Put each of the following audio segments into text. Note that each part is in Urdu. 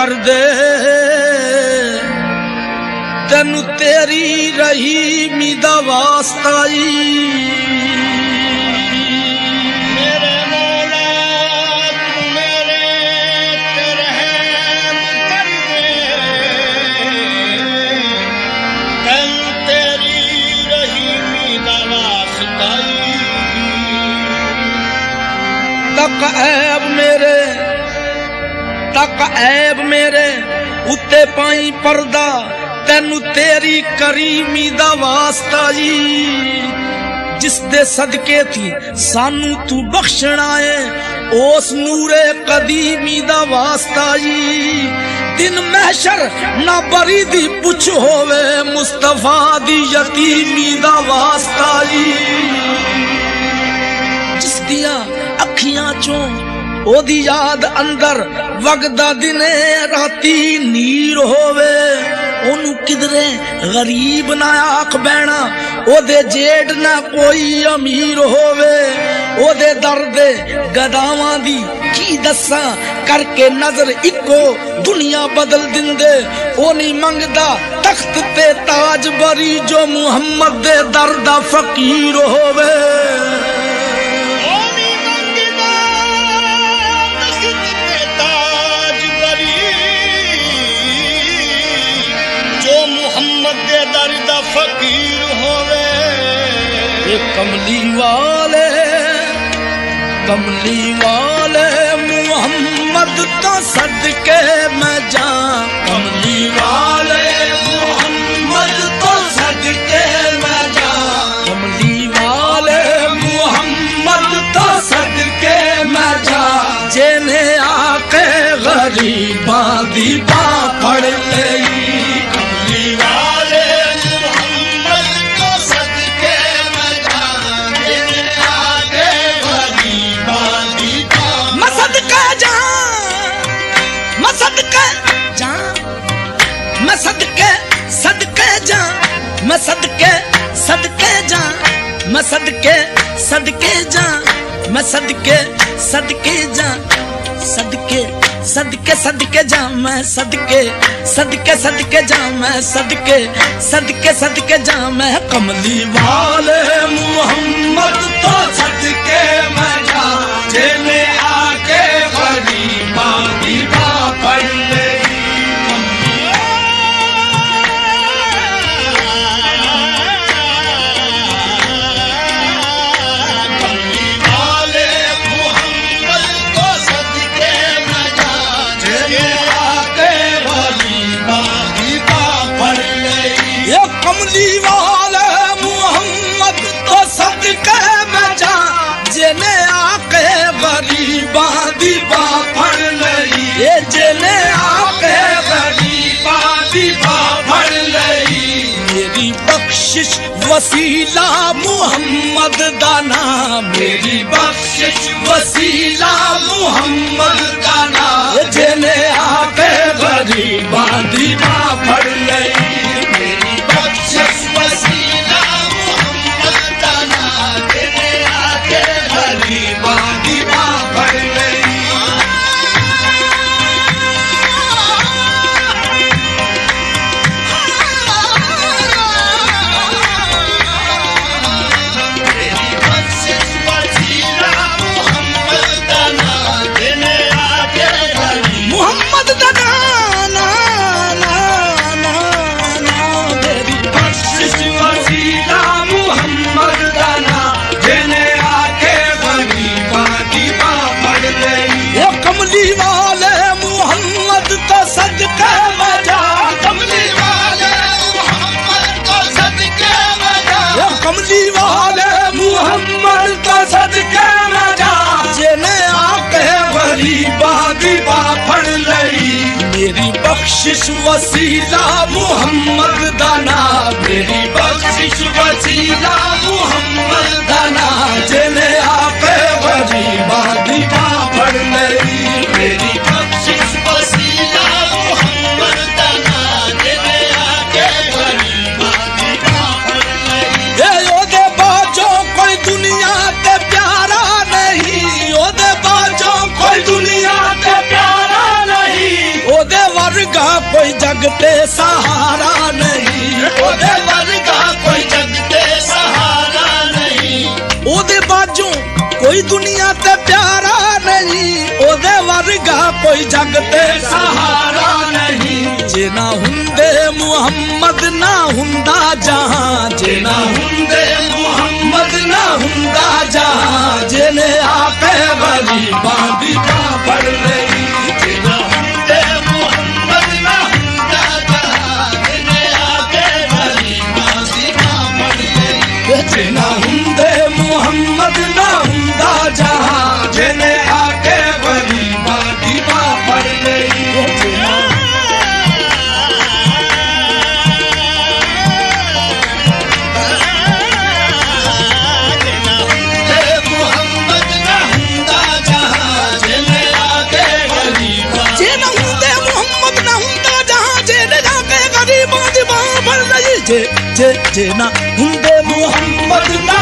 کر دے۔ تین تیری رہی میدا واسطہ تک ہے تک عیب میرے اتے پائیں پردہ، تینو تیری کریمی دا واسطہ جی۔ جس دے صدقے تھی سانو تو بخشن آئے اوس نور قدیمی دا واسطہ جی۔ دن محشر نہ بری دی پچھ ہوئے مصطفیٰ دی یتیمی دا واسطہ جی۔ جس دیا اکھیاں چون ਉਹਦੀ ਯਾਦ ਅੰਦਰ ਵਗਦਾ ਦਿਨੇ, ਰਾਤੀ ਨੀਰ ਹੋਵੇ। ਉਹਨੂੰ ਕਿਧਰੇ ਗਰੀਬ ਨਾ ਆਖ ਬਹਿਣਾ, ਉਹਦੇ ਜੇੜ ਨਾ ਕੋਈ ਅਮੀਰ ਹੋਵੇ। ਉਹਦੇ ਦਰਦ ਗਦਾਵਾਂ ਦੀ ਕੀ ਦੱਸਾਂ, ਕਰਕੇ ਨਜ਼ਰ ਇੱਕੋ ਦੁਨੀਆ ਬਦਲ ਦਿੰਦੇ। ਉਹ ਨਹੀਂ ਮੰਗਦਾ ਤਖਤ ਤੇ ਤਾਜ ਬਰੀ, ਜੋ ਮੁਹੰਮਦ ਦੇ ਦਰ ਦਾ ਫਕੀਰ ਹੋਵੇ। کملی والے کملی والے محمد تو صدقے میں جا کملی والے میں صدقے صدقے جان میں صدقے صدقے جان صدقے صدقے صدقے جان میں صدقے صدقے صدقے جان میں صدقے صدقے صدقے جان میں کملی والے محمد تو صدقے میں جان جنے بخشش وسیلہ محمد دا نام. میری بخشش وسیلہ محمد دا نام. یہ جنے آ کے غریباں دی باں پڑ لئی. بخشش وسیلہ محمد دانا میری بخشش وسیلہ۔ سہارا نہیں ورگا کوئی دنیا تے پیارا نہیں او ورگا کوئی جگ تے سہارا نہیں جنا ہوں محمد نہ ہوندا جہاں جے نہ محمد نہ ہوندا جہاں جے نے آپے ولی جے جے جے نا ہندے محمد نا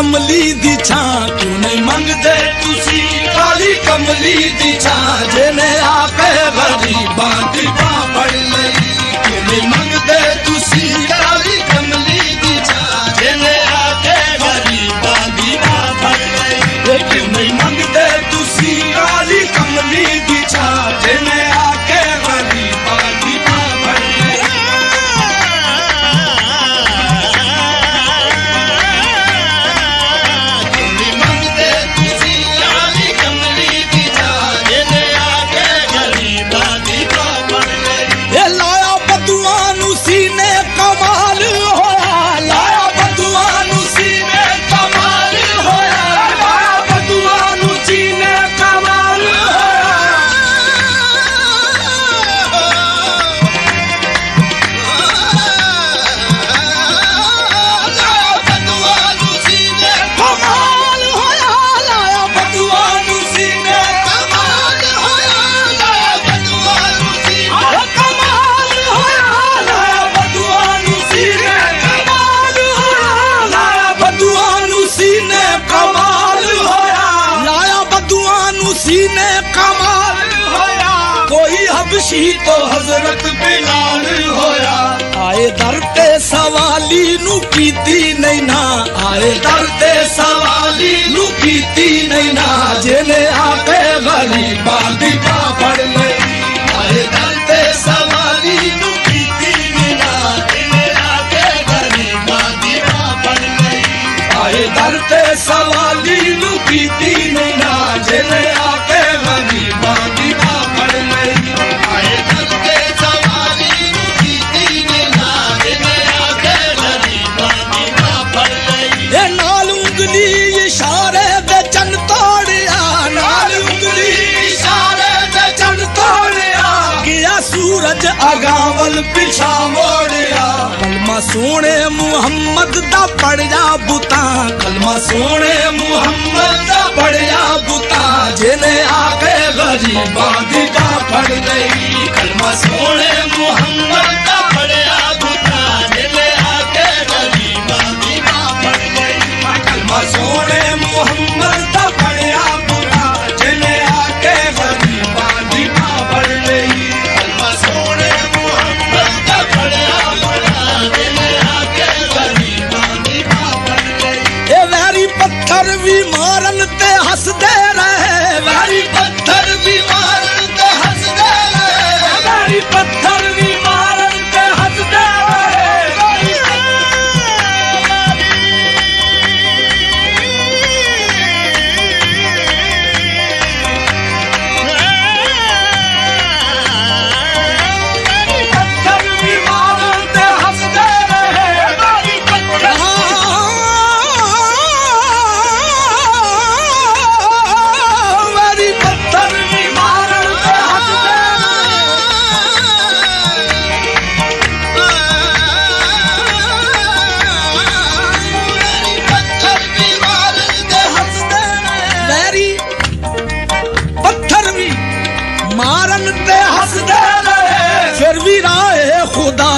کملی دان توں منگتے کسی والی کملی دان جلی بان ਕਾਸ਼ੀ ਤੋਂ ਹਜ਼ਰਤ ਬਿਲਾਲ ਹੋਇਆ। ਆਏ ਦਰ ਤੇ ਸਵਾਲੀ ਨੂੰ ਕੀਤੀ ਨਹੀਂ ਨਾ। ਆਏ ਦਰ ਤੇ ਸਵਾਲੀ ਨੂੰ ਕੀਤੀ ਨਹੀਂ ਨਾ। ਜਿਹਨੇ ਆਪੇ ਗਰੀਬਾਂ ਦੀ ਕਾ ਫੜ اگاول پچھا موڑیا کلمہ سونے محمد دا پڑیا بوتا کلمہ سونے محمد دا پڑیا بوتا جنے آ کے غریباں پڑ گئی کلمہ سونے محمد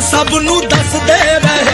ਸਭ ਨੂੰ ਦੱਸਦੇ ਰਹੇ।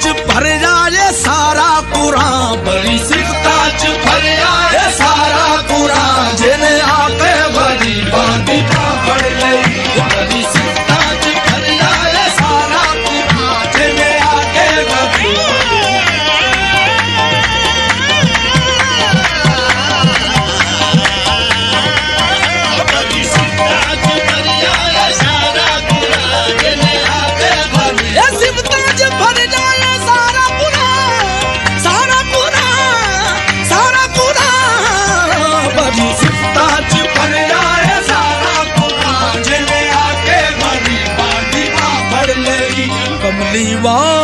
بھر جائے سارا قرآن بڑی سفتاج بھر جائے 里望。